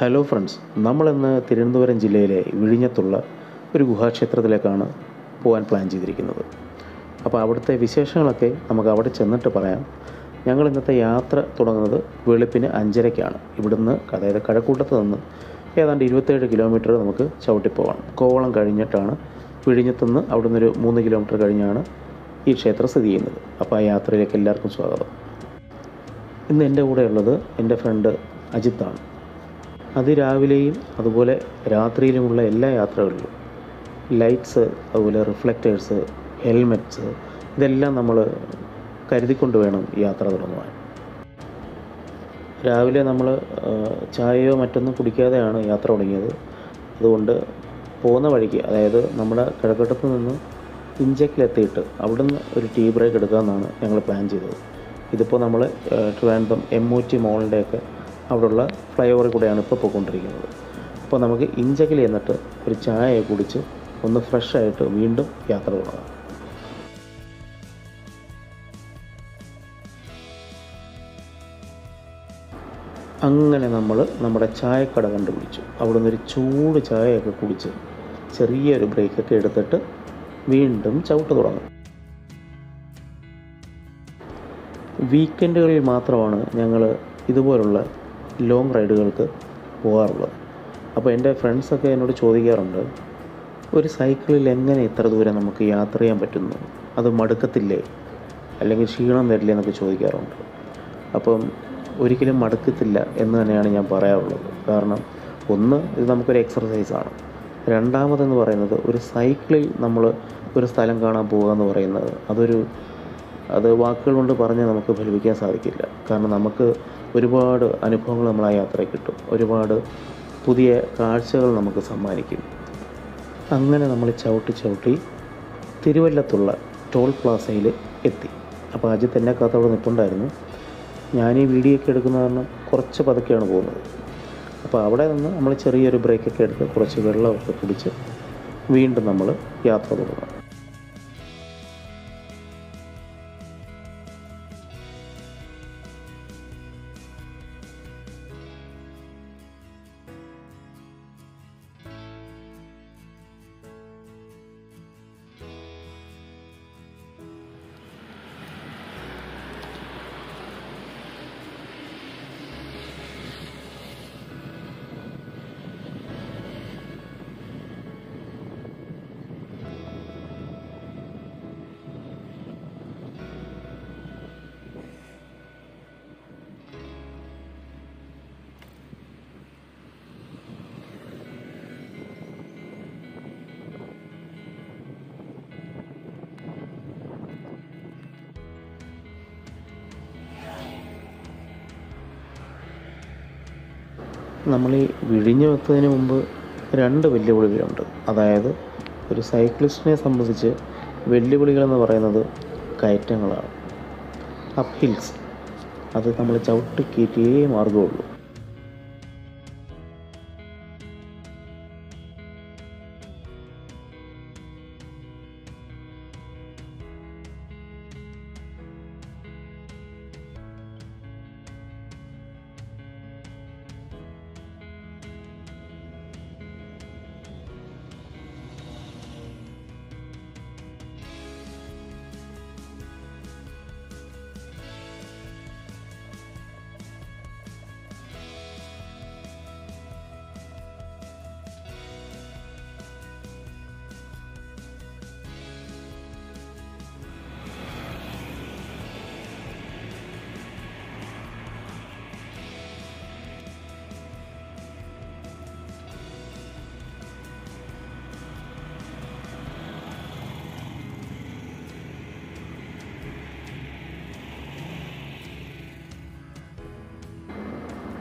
Hello friends നമ്മളിന്ന് തിരുവനന്തപുരം ജില്ലയിലെ വിഴിഞ്ഞത്തുള്ള ഒരു ഗുഹാക്ഷേത്രത്തിലേക്കാണ് പോകാൻ പ്ലാൻ ചെയ്തിരിക്കുന്നത്. അപ്പോൾ അവിടുത്തെ വിശേഷങ്ങളൊക്കെ നമുക്ക് അവിടെ ചെന്നിട്ട് പറയാം. ഞങ്ങൾ ഇന്നത്തെ യാത്ര തുടങ്ങുന്നത് വെളുപ്പിന് അഞ്ചരയ്ക്കാണ്. ഇവിടുന്ന് അതായത് കഴക്കൂട്ടത്ത് നിന്ന് ഏതാണ്ട് ഇരുപത്തേഴ് കിലോമീറ്റർ നമുക്ക് ചവിട്ടിപ്പോവാണ് കോവളം കഴിഞ്ഞിട്ടാണ് വിഴിഞ്ഞത്തുനിന്ന് അവിടുന്ന് ഒരു മൂന്ന് കിലോമീറ്റർ കഴിഞ്ഞാണ് ഈ ക്ഷേത്രം സ്ഥിതി ചെയ്യുന്നത്. അപ്പോൾ ആ യാത്രയിലേക്ക് എല്ലാവർക്കും സ്വാഗതം. ഇന്ന് എന്റെ കൂടെ ഉള്ളത് എന്റെ ഫ്രണ്ട് അജിത്താണ്. അതിരാവിലെയും അതുപോലെ രാത്രിയിലുമുള്ള എല്ലാ യാത്രകളിലും ലൈറ്റ്സ് അതുപോലെ റിഫ്ലക്റ്റേഴ്സ് ഹെൽമെറ്റ്സ് ഇതെല്ലാം നമ്മൾ കരുതിക്കൊണ്ട് വേണം യാത്ര തുടങ്ങുവാൻ. രാവിലെ നമ്മൾ ചായയോ മറ്റൊന്നും കുടിക്കാതെയാണ് യാത്ര തുടങ്ങിയത്. അതുകൊണ്ട് പോകുന്ന വഴിക്ക് അതായത് നമ്മുടെ കിഴക്കട്ടത്ത് നിന്ന് ഇഞ്ചക്കിലെത്തിയിട്ട് അവിടുന്ന് ഒരു ടീ ബ്രേക്ക് എടുക്കാമെന്നാണ് ഞങ്ങൾ പ്ലാൻ ചെയ്തത്. ഇതിപ്പോൾ നമ്മൾ ട്രിവാൻഡ്രം എം ഒ ടി മോളിന്റെയൊക്കെ അവിടെയുള്ള ഫ്ലൈ ഓവറിൽ കൂടെയാണ് ഇപ്പോൾ പോയിക്കൊണ്ടിരിക്കുന്നത്. അപ്പോൾ നമുക്ക് ഇഞ്ചക്കിൽ എന്നിട്ട് ഒരു ചായ കുടിച്ച് ഒന്ന് ഫ്രഷ് ആയിട്ട് വീണ്ടും യാത്ര തുടങ്ങാം. അങ്ങനെ നമ്മൾ നമ്മുടെ ചായക്കട കണ്ടുപിടിച്ചു. അവിടെ നിന്നൊരു ചൂട് ചായയൊക്കെ കുടിച്ച് ചെറിയൊരു ബ്രേക്കൊക്കെ എടുത്തിട്ട് വീണ്ടും ചവിട്ട് തുടങ്ങും. വീക്കെൻഡുകളിൽ മാത്രമാണ് ഞങ്ങൾ ഇതുപോലുള്ള ലോങ് റൈഡുകൾക്ക് പോകാറുള്ളത്. അപ്പോൾ എന്റെ ഫ്രണ്ട്സൊക്കെ എന്നോട് ചോദിക്കാറുണ്ട് ഒരു സൈക്കിളിൽ എങ്ങനെ ഇത്ര ദൂരം നമുക്ക് യാത്ര ചെയ്യാൻ പറ്റുന്നു? അത് മടുക്കത്തില്ലേ? അല്ലെങ്കിൽ ക്ഷീണം വരില്ലേ എന്നൊക്കെ ചോദിക്കാറുണ്ട്. അപ്പം ഒരിക്കലും മടുക്കത്തില്ല എന്ന് തന്നെയാണ് ഞാൻ പറയാറുള്ളത്. കാരണം ഒന്ന് ഇത് നമുക്കൊരു എക്സർസൈസാണ് രണ്ടാമതെന്ന് പറയുന്നത് ഒരു സൈക്കിളിൽ നമ്മൾ ഒരു സ്ഥലം കാണാൻ പോകുക എന്ന് പറയുന്നത് അതൊരു അത് വാക്കുകൾ കൊണ്ട് പറഞ്ഞ് നമുക്ക് ഫലിപ്പിക്കാൻ സാധിക്കില്ല. കാരണം നമുക്ക് ഒരുപാട് അനുഭവങ്ങൾ നമ്മൾ ആ യാത്രയിൽ കിട്ടും. ഒരുപാട് പുതിയ കാഴ്ചകൾ നമുക്ക് സമ്മാനിക്കും. അങ്ങനെ നമ്മൾ ചവിട്ടി ചവിട്ടി തിരുവല്ലത്തുള്ള ടോൾ പ്ലാസയിൽ എത്തി. അപ്പോൾ അജിത്ത് എന്നെ കാത്തവിടെ നിൽപ്പുണ്ടായിരുന്നു ഞാൻ ഈ വീഡിയോ ഒക്കെ എടുക്കുന്ന കാരണം കുറച്ച് പതുക്കെയാണ് പോകുന്നത്. അപ്പോൾ അവിടെ നിന്ന് നമ്മൾ ചെറിയൊരു ബ്രേക്കൊക്കെ എടുത്ത് കുറച്ച് വെള്ളമൊക്കെ കുടിച്ച് വീണ്ടും നമ്മൾ യാത്ര തുടങ്ങും. നമ്മൾ ഈ വിഴിഞ്ഞു വെക്കുന്നതിന് മുമ്പ് രണ്ട് വെല്ലുവിളികളുണ്ട്. അതായത് ഒരു സൈക്ലിസ്റ്റിനെ സംബന്ധിച്ച് വെല്ലുവിളികളെന്ന് പറയുന്നത് കയറ്റങ്ങളാണ്. അപ്പ് ഹിൽസ് അത് നമ്മൾ ചവിട്ടി കയറ്റിയേ മാർഗമുള്ളൂ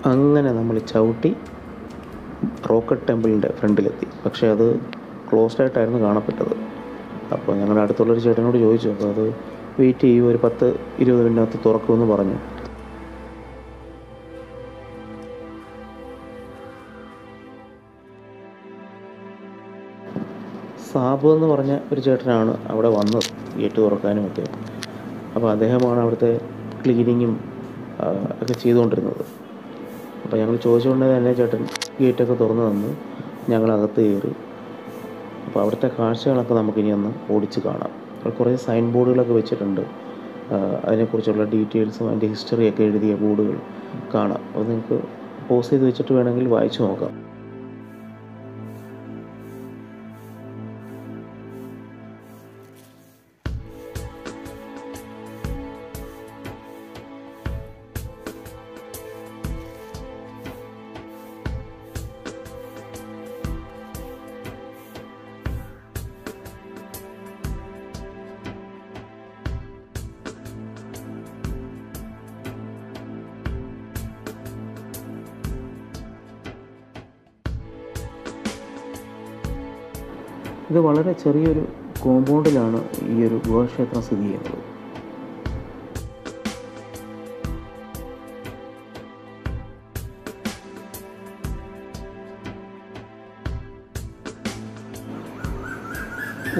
അങ്ങനെ നമ്മൾ ചവിട്ടി റോക്കറ്റ് ടെമ്പിളിന്റെ ഫ്രണ്ടിലെത്തി. പക്ഷേ അത് ക്ലോസ്ഡ് ആയിട്ടായിരുന്നു കാണപ്പെട്ടത്. അപ്പോൾ ഞങ്ങളുടെ അടുത്തുള്ളൊരു ചേട്ടനോട് ചോദിച്ചു അപ്പോൾ അത് വെയിറ്റ് ചെയ്യും ഒരു പത്ത് ഇരുപത് മിനിറ്റ് തുറക്കുമെന്ന് പറഞ്ഞു. സാബു എന്ന് പറഞ്ഞ ഒരു ചേട്ടനാണ് അവിടെ വന്നത് ഗേറ്റ് തുറക്കാനും ഒക്കെ അപ്പോൾ അദ്ദേഹമാണ് അവിടുത്തെ ക്ലീനിങ്ങും ഒക്കെ ചെയ്തുകൊണ്ടിരുന്നത്. അപ്പോൾ ഞങ്ങൾ ചോദിച്ചുകൊണ്ട് തന്നെ ചേട്ടൻ ഗേറ്റൊക്കെ തുറന്നു തന്നു. ഞങ്ങളകത്ത് കയറി. അപ്പോൾ അവിടുത്തെ കാഴ്ചകളൊക്കെ നമുക്കിനി ഒന്ന് ഓടിച്ച് കാണാം. കുറേ സൈൻ ബോർഡുകളൊക്കെ വെച്ചിട്ടുണ്ട് അതിനെക്കുറിച്ചുള്ള ഡീറ്റെയിൽസും അതിന്റെ ഹിസ്റ്ററിയൊക്കെ എഴുതിയ ബോർഡുകൾ കാണാം. അത് നിങ്ങൾക്ക് പോസ് ചെയ്ത് വെച്ചിട്ട് വേണമെങ്കിൽ വായിച്ചു നോക്കാം. ഇത് വളരെ ചെറിയൊരു കോമ്പൗണ്ടിലാണ് ഈ ഒരു ഗുഹാക്ഷേത്രം സ്ഥിതി ചെയ്യുന്നത്.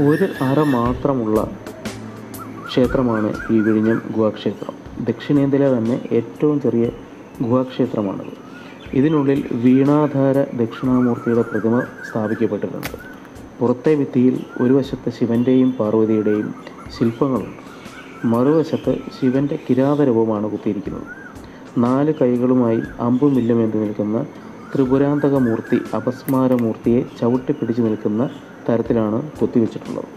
ഒരു അറ മാത്രമുള്ള ക്ഷേത്രമാണ് ഈ വിഴിഞ്ഞം ഗുഹാക്ഷേത്രം. ദക്ഷിണേന്ത്യയിലെ തന്നെ ഏറ്റവും ചെറിയ ഗുഹാക്ഷേത്രമാണത്. ഇതിനുള്ളിൽ വീണാധാര ദക്ഷിണാമൂർത്തിയുടെ പ്രതിമ സ്ഥാപിക്കപ്പെട്ടിട്ടുണ്ട്. പുറത്തെ ഭിത്തിയിൽ ഒരു വശത്ത് ശിവന്റെയും പാർവതിയുടെയും ശില്പങ്ങളുണ്ട് മറുവശത്ത് ശിവന്റെ കിരാതരവുമാണ് കുത്തിയിരിക്കുന്നത്. നാല് കൈകളുമായി അമ്പും വില്ലുമേന്തി നിൽക്കുന്ന ത്രിപുരാന്തകമൂർത്തി അപസ്മാരമൂർത്തിയെ ചവിട്ടിപ്പിടിച്ച് നിൽക്കുന്ന തരത്തിലാണ് കൊത്തിവെച്ചിട്ടുള്ളത്.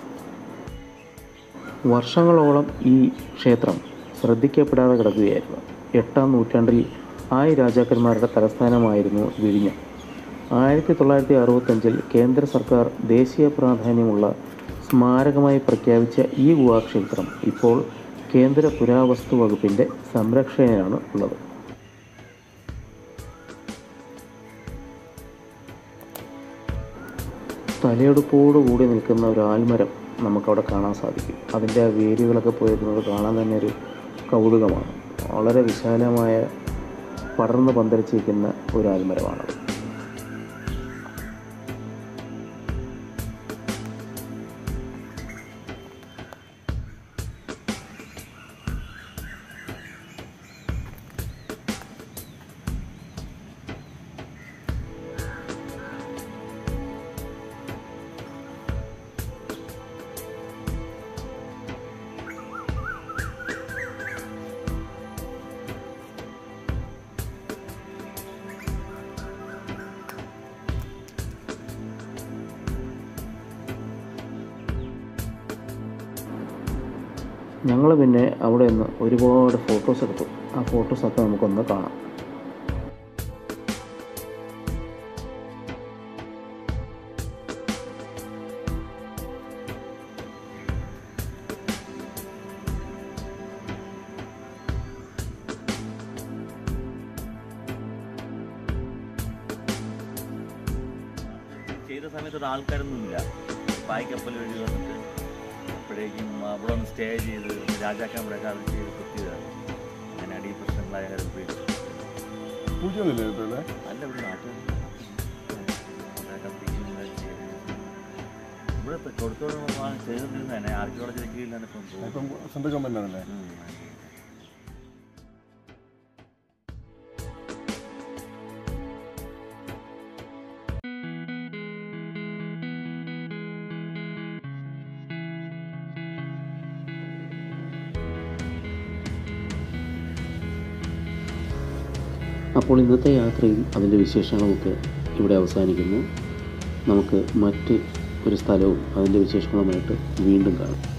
വർഷങ്ങളോളം ഈ ക്ഷേത്രം ശ്രദ്ധിക്കപ്പെടാതെ കിടക്കുകയായിരുന്നു. എട്ടാം നൂറ്റാണ്ടിൽ ആയി രാജാക്കന്മാരുടെ തലസ്ഥാനമായിരുന്നു വിഴിഞ്ഞം. ആയിരത്തി തൊള്ളായിരത്തി അറുപത്തഞ്ചിൽ കേന്ദ്ര സർക്കാർ ദേശീയ പ്രാധാന്യമുള്ള സ്മാരകമായി പ്രഖ്യാപിച്ച ഈ ഗുഹാക്ഷേത്രം ഇപ്പോൾ കേന്ദ്ര പുരാവസ്തു വകുപ്പിന്റെ സംരക്ഷണയാണ് ഉള്ളത്. തലയെടുപ്പോടുകൂടി നിൽക്കുന്ന ഒരു ആൽമരം നമുക്കവിടെ കാണാൻ സാധിക്കും. അതിന്റെ വേരുകളൊക്കെ പോയിരുന്നത് കാണാൻ തന്നെ ഒരു കൗതുകമാണ്. വളരെ വിശാലമായ പടർന്ന് പന്തലിച്ചിരിക്കുന്ന ഒരു ആൽമരമാണത്. ഞങ്ങൾ പിന്നെ അവിടെ നിന്ന് ഒരുപാട് ഫോട്ടോസ് എടുത്തു. ആ ഫോട്ടോസൊക്കെ നമുക്കൊന്ന് കാണാം. ചെയ്ത സമയത്ത് ഒരു ആൾക്കാരൊന്നുമില്ല പായ്ക്കപ്പൽ വഴി വന്നിട്ട് അപ്പോഴേക്കും അവിടെ ഒന്ന് സ്റ്റേ ചെയ്ത് രാജാക്കാൻ ഇവിടെ കാലം ചെയ്ത് കുത്തിയതാണ്. അങ്ങനെ അടി പ്രശ്നങ്ങളായ കാര്യം പോയി. പൂജയൊന്നുമില്ലേ അല്ല ഇവിടെ നാട്ടിൽ ഇവിടെ കൊടുത്തോളം ചെയ്തുകൊണ്ടിരുന്നതന്നെ ആർക്കിയോളജി കീഴിലാണ് ഇപ്പം പോകുന്നത് ഇപ്പം അപ്പോൾ ഇന്നത്തെ യാത്രയും അതിന്റെ വിശേഷങ്ങളുമൊക്കെ ഇവിടെ അവസാനിക്കുന്നു. നമുക്ക് മറ്റ് ഒരു സ്ഥലവും അതിന്റെ വിശേഷങ്ങളുമായിട്ട് വീണ്ടും കാണാം.